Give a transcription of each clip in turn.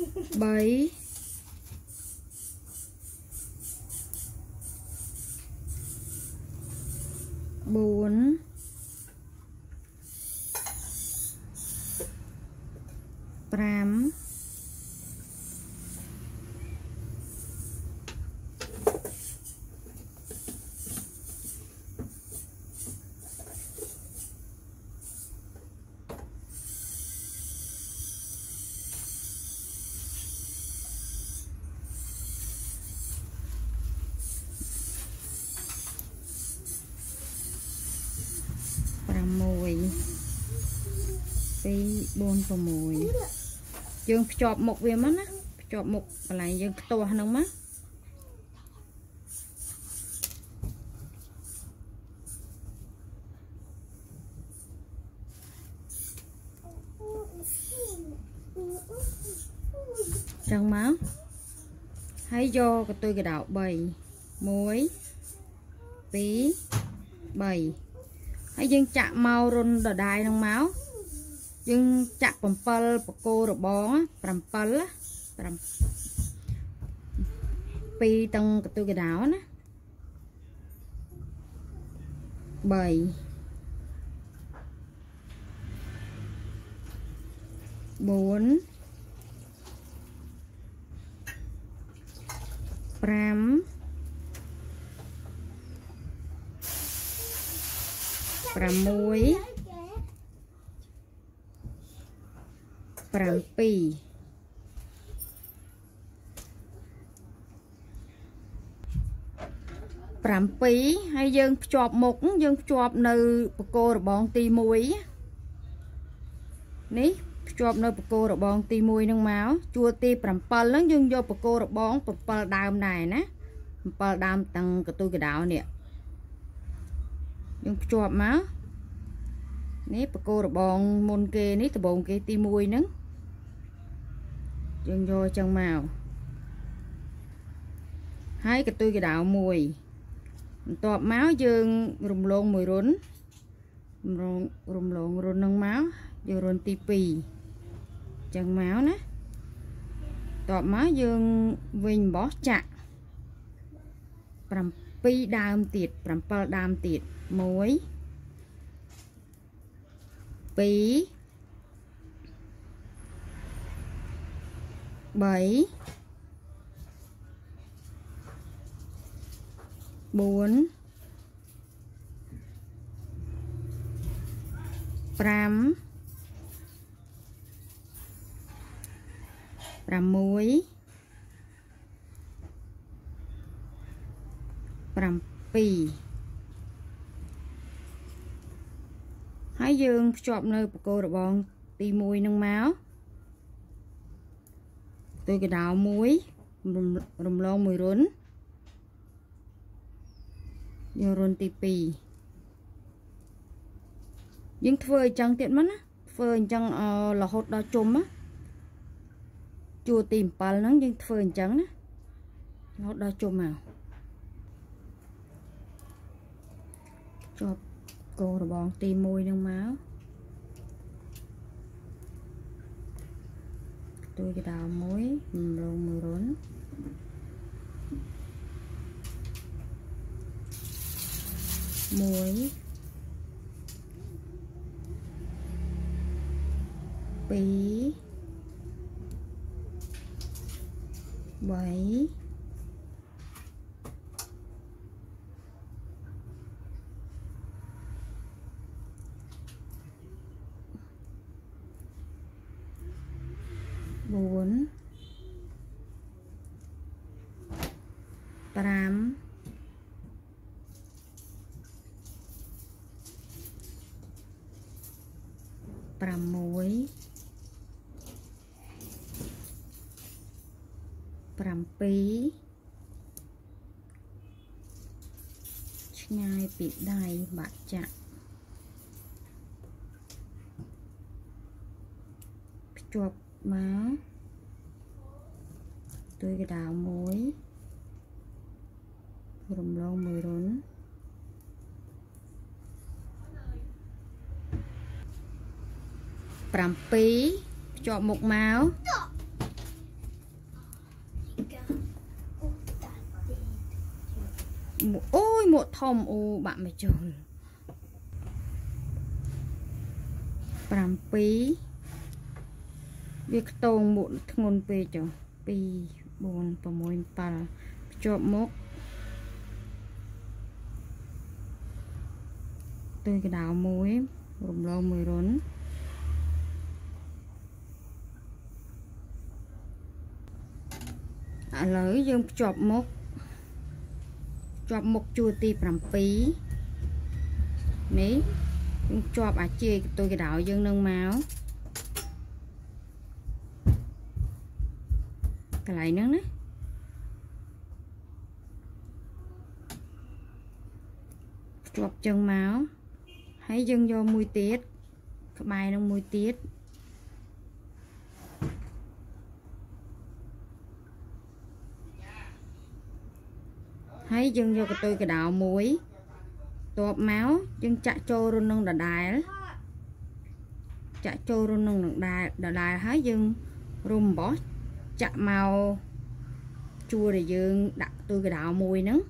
3 4 5 46យើងភ្ជាប់មុខវាមកណាភ្ជាប់មុខកន្លែងយើងខ្ទាស់ហ្នឹងមកចឹងមកហើយយកកន្ទុយកដៅ3 1 2 3ហើយយើងចាក់មករុនដដៃនឹងមក យើងចាក់7បកោរបង7 2តឹងកទុយកដោណា3 4 5 6 7 8 77ហើយយើងភ្ជាប់មុខយើងភ្ជាប់នៅបកគោរបងទី1នេះភ្ជាប់នៅបកគោរបងទី1ហ្នឹងមកជួរទី7ហ្នឹងយើងយកបកគោរបង7ដើមដែរណា7ដើមទាំងកទុយកដោនេះយើងភ្ជាប់មកនេះបកគោរបងមុនគេនេះដបងគេទី1ហ្នឹង យើងយកចឹងមកហើយកន្ទុយកដៅមួយបន្ទាប់មកយើងរំលងមួយរុនរំលងរំលងរុននឹងមកយើងរុនទី2ចឹងមកណាតបមកយើងវិញបោះចាក់7ដើមទៀត7ដើមទៀត1 2 3 4 5 6 7ហើយយើងភ្ជាប់នៅបកគោរបងទី1នឹងមក ទុយកដោមួយរំលងមួយរុនយករុនទី2យើងធ្វើអញ្ចឹងទៀតមកណាធ្វើអញ្ចឹងរហូតដល់ជុំណាជួរទី7ហ្នឹងយើងធ្វើអញ្ចឹងណារហូតដល់ជុំមកជាប់កោរបងទី1ហ្នឹងមក tôi cái đào muối lồng mười rốn. Muối. Bí. Bảy 4 5 6 7ឆ្ងាយពីដៃបាក់ចាក់ភ្ជាប់ មកទួយកដៅមួយរំលងមួយរុន7ភ្ជាប់មុខមកអូយមួកធំអូបាក់មកជុល7 វាខ្ទងមុខធ្ងន់ពេកចុះ2 4 6 7ភ្ជាប់មុខទុយកដៅមួយរំលងមួយរុនឥឡូវយើងភ្ជាប់មុខភ្ជាប់មុខជួរទី7នេះយើងភ្ជាប់អាចេកទុយកដៅយើងនឹងមក ន្លែងហ្នឹងណាភ្ជាប់ចឹងមកហើយយើងយកមួយទៀតក្បែរនឹងមួយទៀតហើយយើងយកកតុយកដៅមួយតបមកយើងចាក់ចូលរុននឹងដដែលចាក់ចូលរុននឹងដដែលដដែលហើយយើងរុំអំបោះ ចាក់មកជួរដែលយើងដាក់ទូកដោមួយហ្នឹង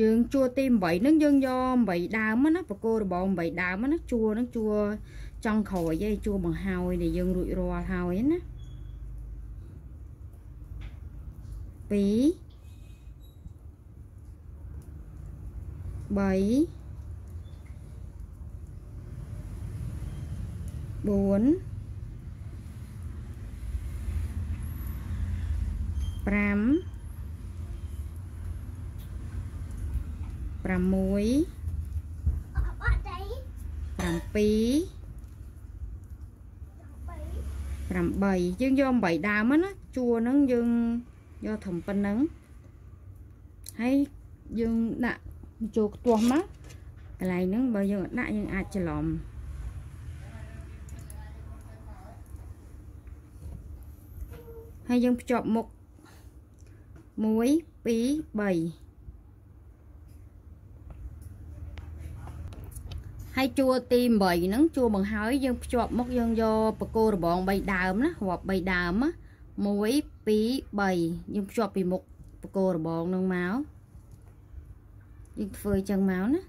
យើងជួរទី8ហ្នឹងយើងយក8ដើមណាបកគោរបង8ដើមណាជួរហ្នឹងជួរចង់ក្រោយឯងជួរបង្ហើយដែលយើងរួចរាល់ហើយណា2 3 4 5 6 7 8យើងយក8ដើមណាជួរហ្នឹងយើងយកធំប៉ុណ្ណឹងហើយយើងដាក់ចូលខ្ទាស់មកកន្លែងហ្នឹងបើយើងអត់ដាក់យើងអាចច្រឡំហើយយើងភ្ជាប់មុខ 1 2 3ហើយជួរទី8ហ្នឹងជួរបង្ហើយយើងភ្ជាប់មកយើងយកបកគោរបង3ដើមណារាប់3ដើមណា1 2 3យើងភ្ជាប់ពីមុខបកគោរបងនឹងមកយើងធ្វើចឹងមកណា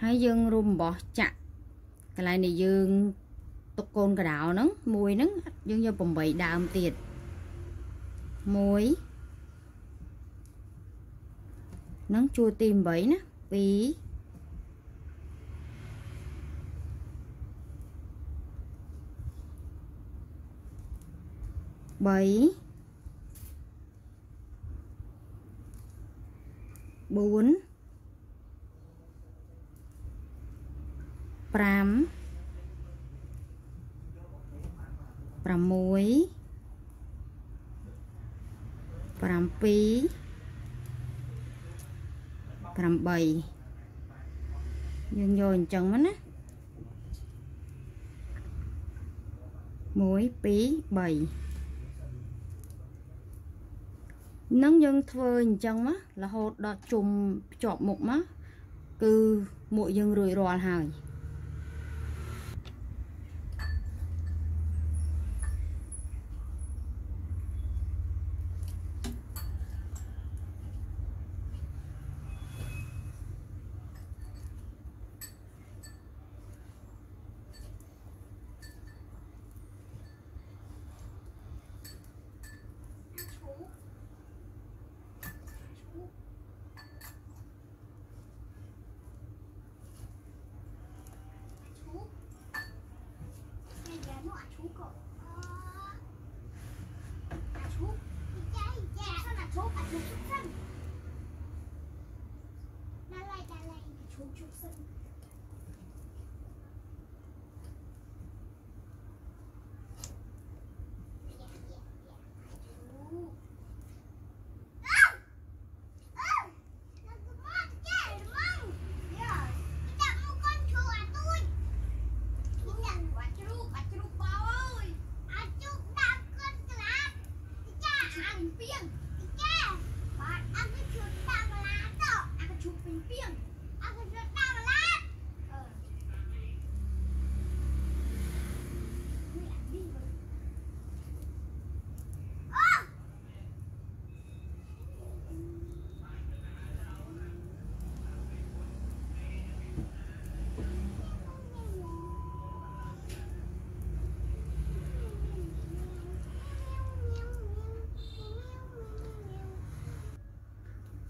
ហើយយើងរុំបោះចាក់កន្លែងនេះយើងទុកកូនកដោហ្នឹងមួយហ្នឹងយើងយក8ដើមទៀត1 2 3 1នឹងជួរទី8ណា2 3 4 5 6 យកអញ្ចឹងមកណា1 2 3នឹងយើងធ្វើអញ្ចឹងមករហូតដល់ជុំភ្ជាប់មុខមកគឺមួកយើងរួចរាល់ហើយ Phúc.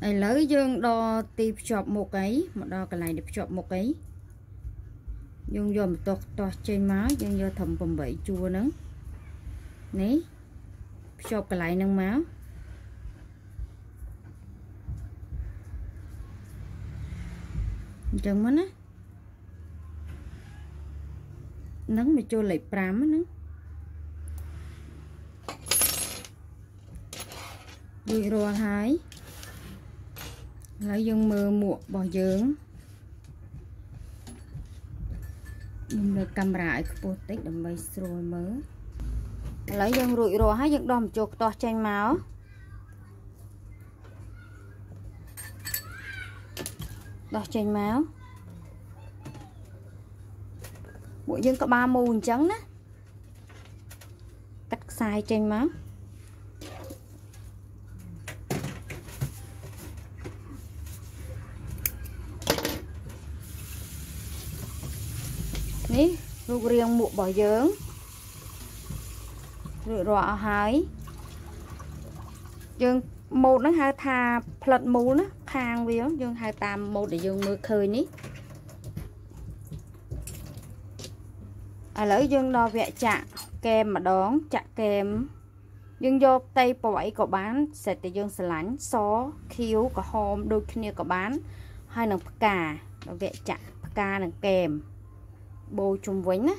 ឥឡូវយើងដល់ទីភ្ជាប់មុខអីមកដល់កន្លែងនេះភ្ជាប់មុខអីយើងយកបន្ទោះតោះចេញមកយើងយកធំ8ជួរហ្នឹងនេះភ្ជាប់កន្លែងហ្នឹងមកអញ្ចឹងមកណា នឹងមកចូលលេខ5ហ្នឹងរួចរាល់ហើយឥឡូវយើងមើលមួករបស់យើងខ្ញុំលើកកាមេរ៉ាឲ្យខ្ពស់តិចដើម្បីស្រួលមើលឥឡូវយើងរួចរាល់ហើយយើងដោះម្ជុលខ្ទាស់ចេញមកដោះចេញមក ពួកយើងក្បាលមូលអញ្ចឹងណាកាត់ខ្សែចេញមកនេះរូបរាងមួករបស់យើងរួចរាល់អស់ហើយយើងម៉ូតហ្នឹងហៅថាផ្លិតមូលណាខាងវាយើងហៅតាមម៉ូតដែលយើងមើលឃើញនេះ ឥឡូវយើងដល់វគ្គចាក់កែមម្ដងចាក់កែមយើងយកផ្ទៃប្រវៃក៏បានសេតតែយើងស្រឡាញ់សខៀវក្រហមដូចគ្នាក៏បាន ហើយនឹងផ្កាដល់វគ្គចាក់ផ្កានិងកែមបូជុំវិញណា